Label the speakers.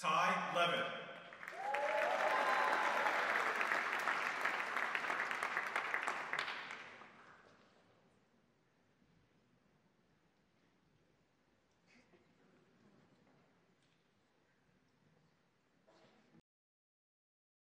Speaker 1: Ty Levitt.